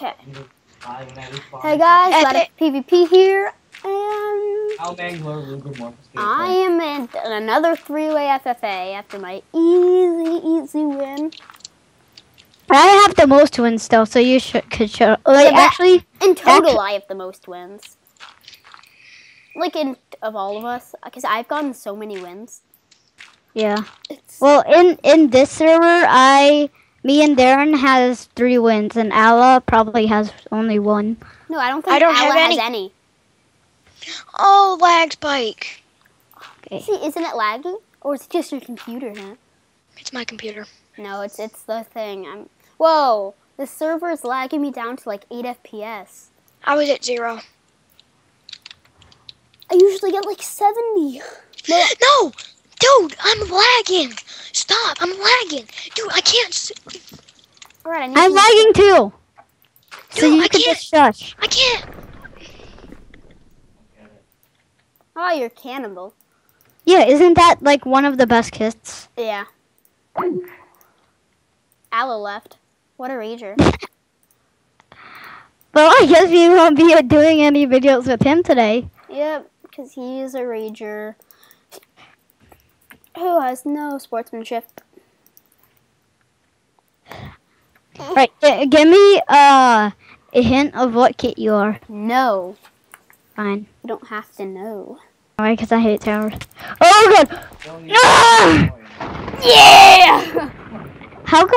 Okay. Five and at least five. Hey guys, Ladder PvP here, and How Mangler Luger Morph Escape. I am in another three-way FFA after my easy, easy win. I have the most wins still, so you should could show. Like, Yeah, actually, In total, Actu- I have the most wins. Like in of all of us, because I've gotten so many wins. yeah. It's Well, in in this server, I, me and Darren has three wins, and Ala probably has only one. no, I don't think I don't Ella have has any. any. Oh, lag spike. Okay. See, isn't it lagging, or is it just your computer? Huh? It's my computer. No, it's it's the thing. I'm. Whoa, the server is lagging me down to like eight FPS. I was at zero. I usually get like seventy. No, No, dude, I'm lagging. Stop, I'm lagging. Dude, I can't. s- all right, I need I'm to- lagging too. So Dude, you I could can't. just shush. I can't. Oh, you're cannibal. Yeah, isn't that like one of the best kits? Yeah. Aloe left. What a rager. Well, I guess we won't be doing any videos with him today. Yep, because he is a rager who has no sportsmanship. Right, g- give me uh, a hint of what kit you are. No, Fine. you don't have to know. Alright, because I hate towers. Oh god! Don't Ah! Yeah! How come